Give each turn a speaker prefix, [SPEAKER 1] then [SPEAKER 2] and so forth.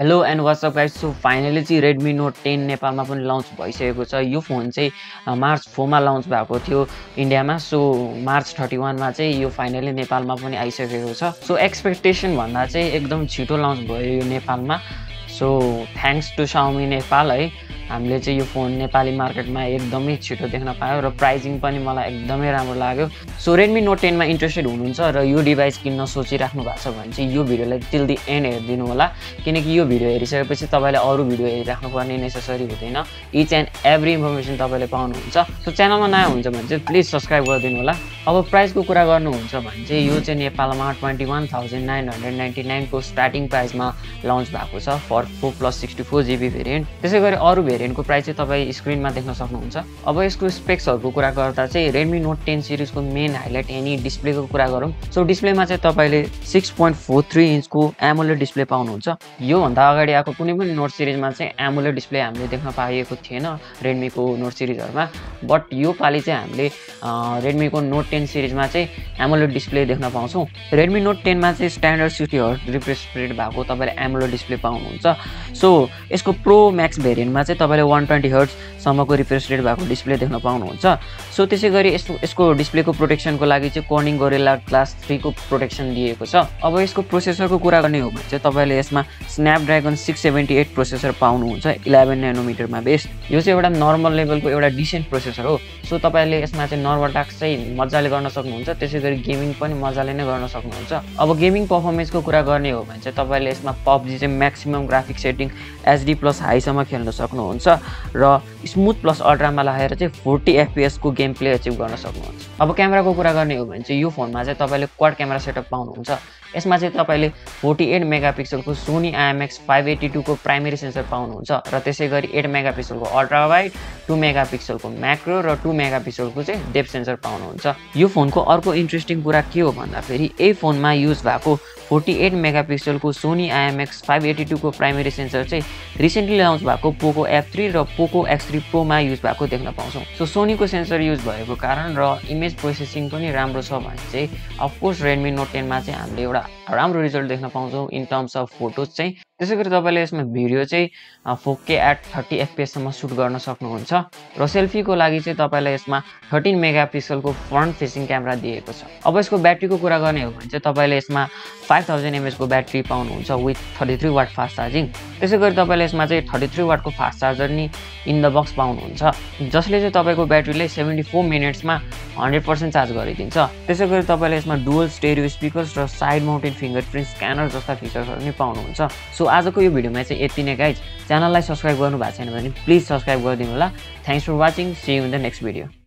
[SPEAKER 1] Hello and what's up guys so finally चाहिँ Redmi note ten नेपालमा पनि lunch भइसकेको छ। यो फोन चाहिँ मार्च फोरमा लन्च भएको थियो इन्डियामा सो मार्च थर्टी वानमा चाहिँ यो फाइनली नेपालमा पनि आइसकेको छ। सो एक्सपेक्टेसन भन्दा चाहिँ एकदम छिटो लन्च भयो यो नेपालमा। So thanks to Xiaomi Nepal है। हामीले चाहिँ यो फोन नेपाली मार्केटमा एकदमै छिटो देख्न पायौँ र प्राइजिङ पनि मलाई एकदमै राम्रो लाग्यो। सो रेडमी नोट टेनमा इन्ट्रेस्टेड हुनुहुन्छ र यो डिभाइस किन्न सोचिराख्नु भएको छ भने चाहिँ यो भिडियोलाई टिल दि एन्ड हेरिदिनु होला। किनकि यो भिडियो हेरिसकेपछि तपाईँले अरू भिडियो हेरिराख्नु पर्ने नेसेसरी हुँदैन। इच एन्ड एभ्री इन्फर्मेसन तपाईँले पाउनुहुन्छ। सो च्यानलमा नयाँ हुन्छ भने चाहिँ प्लिज सब्सक्राइब गरिदिनु होला। अब प्राइसको कुरा गर्नुहुन्छ भने चाहिँ यो चाहिँ नेपालमा twenty one thousand nine hundred ninety नाइनको starting प्राइसमा लन्च भएको छ। For four plus sixty four GB variant त्यसै गरी अरू भेरिएन्टको प्राइस चाहिँ तपाईँ स्क्रिनमा देख्न सक्नुहुन्छ। अब यसको स्पेक्सहरूको कुरा गर्दा चाहिँ रेडमी नोट टेन सिरिजको मेन हाइलाइट एनी डिस्प्लेको कुरा गरौँ। सो डिस्प्लेमा चाहिँ तपाईँले सिक्स पोइन्ट फोर थ्री इन्चको एमोलेड डिस्प्ले पाउनुहुन्छ। योभन्दा अगाडि आएको कुनै पनि नोट सिरिजमा चाहिँ एमोलेड डिस्प्ले हामीले देख्न पाइएको थिएन रेडमीको नोट सिरिजहरूमा। बट यो पालि चाहिँ हामीले रेडमीको नोट टेन सिरिजमा चाहिँ एमोलेड डिस्प्ले देख्न पाउँछौँ। रेडमी नोट टेनमा चाहिँ standard sixty hertz refresh rate भएको तपाईँले एमोलेड डिस्प्ले पाउनुहुन्छ। सो यसको प्रो म्याक्स भेरिएन्टमा चाहिँ तपाईँले वान ट्वेन्टी हर्ट्ससम्मको रिफ्रेस रेट भएको डिस्प्ले देख्न पाउनुहुन्छ। सो त्यसै गरी यसको यसको डिस्प्लेको प्रोटेक्सनको लागि चाहिँ कर्निङ गोरेला क्लास थ्रीको प्रोटेक्सन दिएको छ। अब यसको प्रोसेसरको कुरा गर्ने हो भने चाहिँ तपाईँले यसमा Snapdragon six seventy eight processor पाउनुहुन्छ इलेभेन नेनोमिटरमा बेस्ड यो चाहिँ एउटा नर्मल लेभलको एउटा डिसेन्ट प्रोसेसर हो। सो तपाईँले यसमा चाहिँ नर्मल टास्क चाहिँ मजाले गर्न सक्नुहुन्छ त्यसै गरी गेमिङ पनि मजाले नै गर्न सक्नुहुन्छ। अब गेमिङ पर्फर्मेन्सको कुरा गर्ने हो भने चाहिँ तपाईँले यसमा पब्जी चाहिँ maximum graphic setting HD plus हाईसम्म खेल्न सक्नुहुन्छ। र स्मुथ प्लस अल्ट्रामा लगाएर चाहिँ फोर्टी एफपिएसको गेम प्ले एचिभ गर्न सक्नुहुन्छ। अब क्यामेराको कुरा गर्ने हो भने चाहिँ यो फोनमा चाहिँ तपाईँले क्वाड क्यामेरा सेटअप पाउनुहुन्छ। यसमा चाहिँ तपाईँले फोर्टी एट मेगापिक्सलको सोनी आइएमएक्स फाइभ एट्टी टूको प्राइमेरी सेन्सर पाउनुहुन्छ र त्यसै गरी एट मेगापिक्सलको अल्ट्रा वाइड टू मेगापिक्सलको म्याक्रो र टू मेगापिक्सलको चाहिँ डेप सेन्सर पाउनुहुन्छ। यो फोनको अर्को इन्ट्रेस्टिङ कुरा के हो भन्दाखेरि यही फोनमा युज भएको फोर्टी एट मेगापिक्सलको सोनी आइएमएक्स फाइभ एट्टी टूको प्राइमेरी सेन्सर चाहिँ रिसेन्टली लन्च भएको पोको एफ थ्री र पोको एक्स थ्री प्रोमा युज भएको देख्न पाउँछौँ। सो सोनीको सेन्सर युज भएको कारण र इमेज प्रोसेसिङ पनि राम्रो छ भने चाहिँ अफकोर्स रेडमी नोट टेनमा चाहिँ हामीले एउटा राम्रो रिजल्ट देख्न पाउँछौँ इन टर्म्स अफ फोटोज चाहिँ। त्यसै गरी तपाईँले यसमा भिडियो चाहिँ फोर के एट थर्टी एफपिएससम्म सुट गर्न सक्नुहुन्छ र सेल्फीको लागि चाहिँ तपाईँलाई यसमा थर्टिन मेगापिक्सलको फ्रन्ट फेसिङ क्यामेरा दिएको छ। अब यसको ब्याट्रीको कुरा गर्ने हो भने चाहिँ तपाईँले यसमा फाइभ थाउजन्ड एमएचको ब्याट्री पाउनुहुन्छ with thirty three watt fast charging. त्यसै गरी तपाईँले यसमा चाहिँ थर्टी थ्री वाटको फास्ट चार्जर नि इन द बक्स पाउनुहुन्छ जसले चाहिँ तपाईँको ब्याट्रीलाई सेभेन्टी फोर मिनट्समा हन्ड्रेड पर्सेन्ट चार्ज गरिदिन्छ। त्यसै गरी तपाईँले यसमा डुवल स्टेरियो स्पिकर्स र side mounted finger print scanner जस्ता फिचर्सहरू पनि पाउनुहुन्छ। सो आजको यो भिडियोमा चाहिँ यति नै गाइज च्यानललाई सब्सक्राइब गर्नु भएको छैन भने प्लिज सब्सक्राइब गरिदिनु होला. Thanks for watching see you in the next video